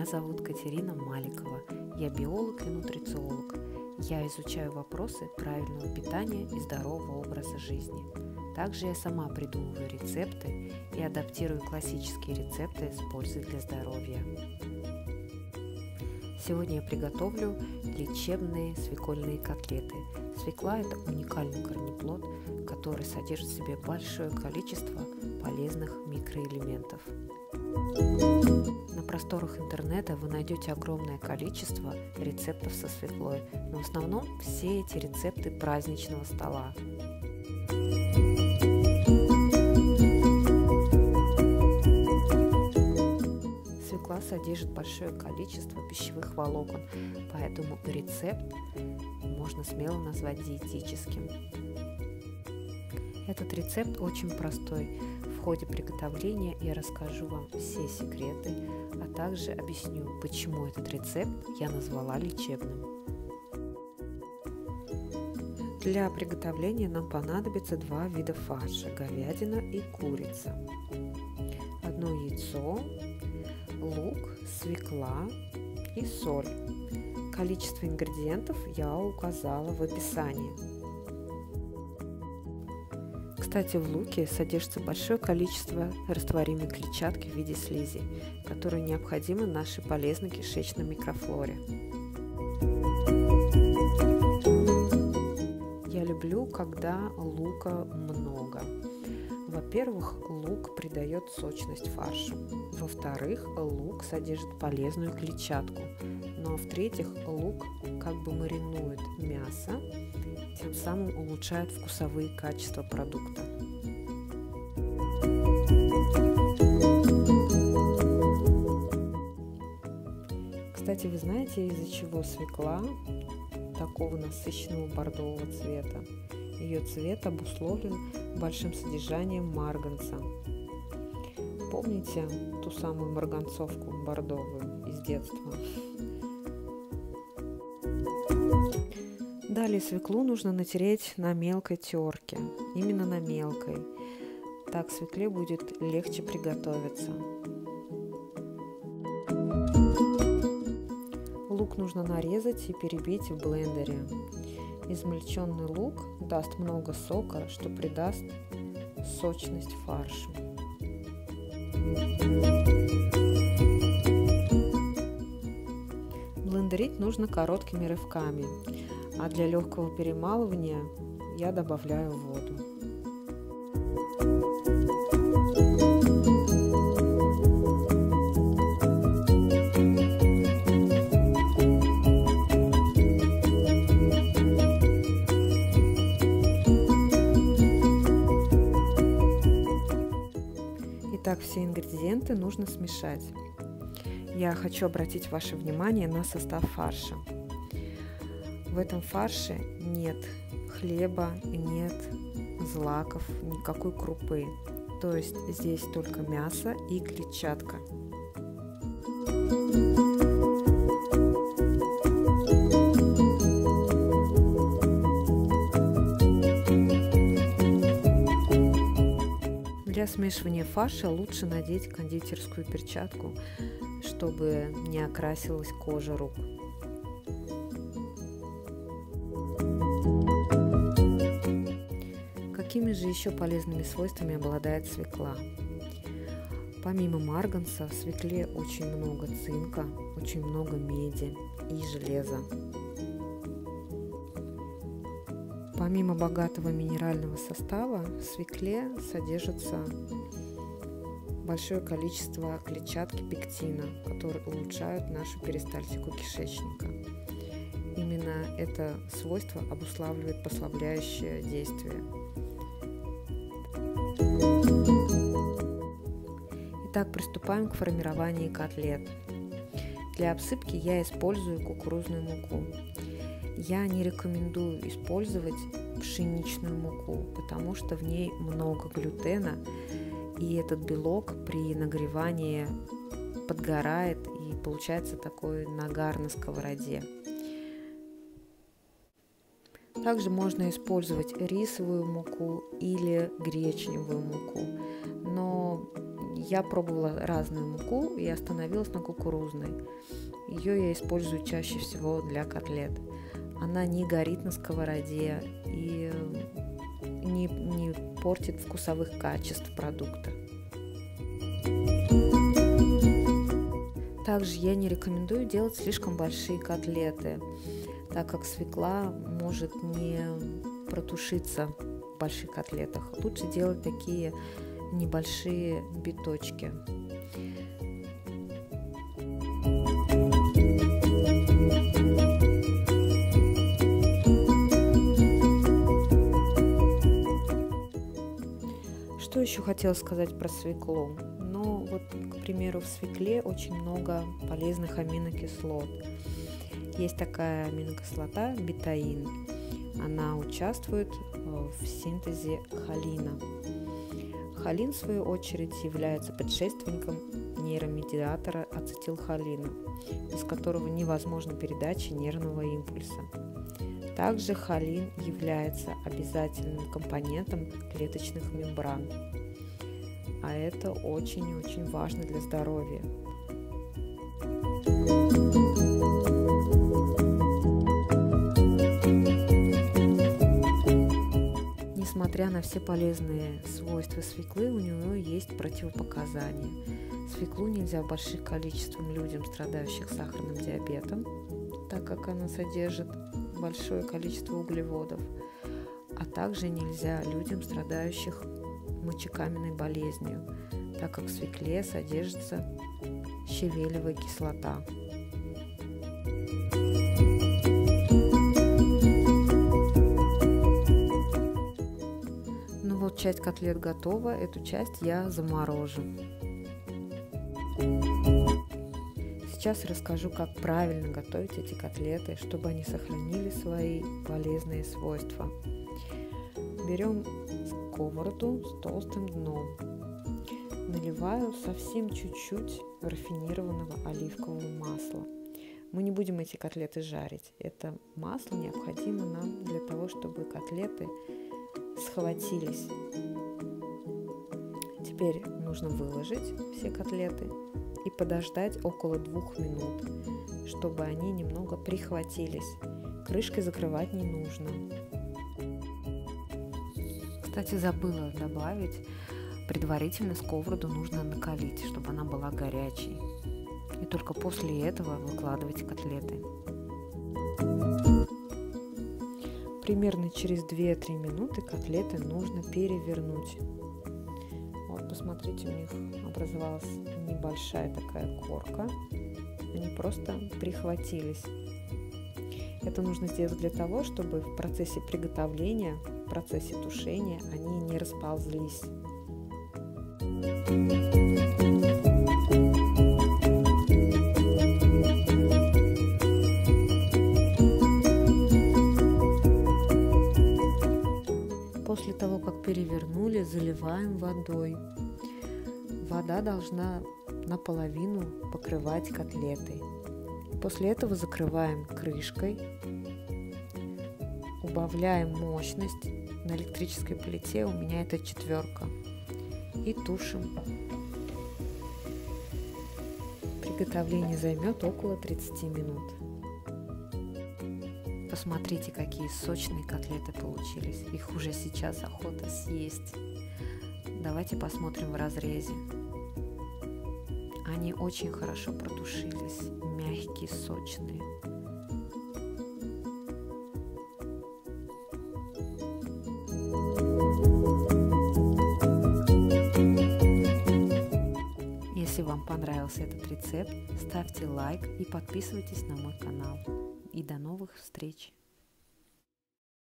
Меня зовут Катерина Маликова. Я биолог и нутрициолог. Я изучаю вопросы правильного питания и здорового образа жизни. Также я сама придумываю рецепты и адаптирую классические рецепты с пользой для здоровья. Сегодня я приготовлю лечебные свекольные котлеты. Свекла – это уникальный корнеплод, который содержит в себе большое количество полезных микроэлементов. На просторах интернета вы найдете огромное количество рецептов со свеклой, но в основном все эти рецепты праздничного стола. Свекла содержит большое количество пищевых волокон, поэтому рецепт можно смело назвать диетическим. Этот рецепт очень простой. В ходе приготовления я расскажу вам все секреты, а также объясню, почему этот рецепт я назвала лечебным. Для приготовления нам понадобится два вида фарша – говядина и курица. Одно яйцо, лук, свекла и соль. Количество ингредиентов я указала в описании. Кстати, в луке содержится большое количество растворимой клетчатки в виде слизи, которая необходима нашей полезной кишечной микрофлоре. Я люблю, когда лука много. Во-первых, лук придает сочность фаршу. Во-вторых, лук содержит полезную клетчатку. Ну а в-третьих, лук как бы маринует мясо тем самым улучшает вкусовые качества продукта. Кстати, вы знаете, из-за чего свекла такого насыщенного бордового цвета? Ее цвет обусловлен большим содержанием марганца. Помните ту самую марганцовку бордовую из детства? Далее свеклу нужно натереть на мелкой терке, именно на мелкой. Так свекле будет легче приготовиться. Лук нужно нарезать и перебить в блендере. Измельченный лук даст много сока, что придаст сочность фаршу. Блендерить нужно короткими рывками а для легкого перемалывания я добавляю воду. Итак, все ингредиенты нужно смешать. Я хочу обратить ваше внимание на состав фарша. В этом фарше нет хлеба, нет злаков, никакой крупы. То есть здесь только мясо и клетчатка. Для смешивания фарша лучше надеть кондитерскую перчатку, чтобы не окрасилась кожа рук. Какими же еще полезными свойствами обладает свекла? Помимо марганца в свекле очень много цинка, очень много меди и железа. Помимо богатого минерального состава в свекле содержится большое количество клетчатки пектина, которые улучшают нашу перистальтику кишечника. Именно это свойство обуславливает послабляющее действие Итак, приступаем к формированию котлет. Для обсыпки я использую кукурузную муку. Я не рекомендую использовать пшеничную муку, потому что в ней много глютена, и этот белок при нагревании подгорает и получается такой нагар на сковороде. Также можно использовать рисовую муку или гречневую муку, Я пробовала разную муку и остановилась на кукурузной. Ее я использую чаще всего для котлет. Она не горит на сковороде и не, не портит вкусовых качеств продукта. Также я не рекомендую делать слишком большие котлеты, так как свекла может не протушиться в больших котлетах. Лучше делать такие небольшие биточки. Что еще хотела сказать про свеклу? Ну, вот, к примеру, в свекле очень много полезных аминокислот. Есть такая аминокислота бетаин. Она участвует э, в синтезе холина. Холин, в свою очередь, является предшественником нейромедиатора ацетилхолина, без которого невозможна передача нервного импульса. Также холин является обязательным компонентом клеточных мембран, а это очень-очень важно для здоровья. Несмотря на все полезные свойства свеклы, у нее есть противопоказания. Свеклу нельзя больших количествах людям, страдающих сахарным диабетом, так как она содержит большое количество углеводов, а также нельзя людям, страдающих мочекаменной болезнью, так как в свекле содержится щавелевая кислота. Часть котлет готова, эту часть я заморожу. Сейчас расскажу, как правильно готовить эти котлеты, чтобы они сохранили свои полезные свойства. Берем сковороду с толстым дном. Наливаю совсем чуть-чуть рафинированного оливкового масла. Мы не будем эти котлеты жарить. Это масло необходимо нам для того, чтобы котлеты схватились. Теперь нужно выложить все котлеты и подождать около двух минут, чтобы они немного прихватились. Крышкой закрывать не нужно. Кстати, забыла добавить, предварительно сковороду нужно накалить, чтобы она была горячей. И только после этого выкладывать котлеты. Примерно через 2-3 минуты котлеты нужно перевернуть посмотрите, у них образовалась небольшая такая корка. Они просто прихватились. Это нужно сделать для того, чтобы в процессе приготовления, в процессе тушения они не расползлись. Того, как перевернули, заливаем водой. Вода должна наполовину покрывать котлеты. После этого закрываем крышкой, убавляем мощность. На электрической плите у меня это четверка. И тушим. Приготовление займет около 30 минут. Посмотрите, какие сочные котлеты получились. Их уже сейчас охота съесть. Давайте посмотрим в разрезе. Они очень хорошо протушились, мягкие, сочные. Если вам понравился этот рецепт, ставьте лайк и подписывайтесь на мой канал. И до новых встреч!